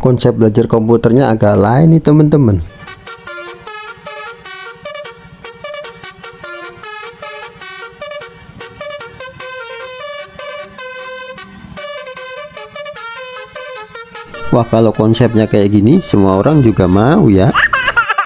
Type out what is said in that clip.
konsep belajar komputernya agak lain nih teman-teman. Wah kalau konsepnya kayak gini semua orang juga mau ya.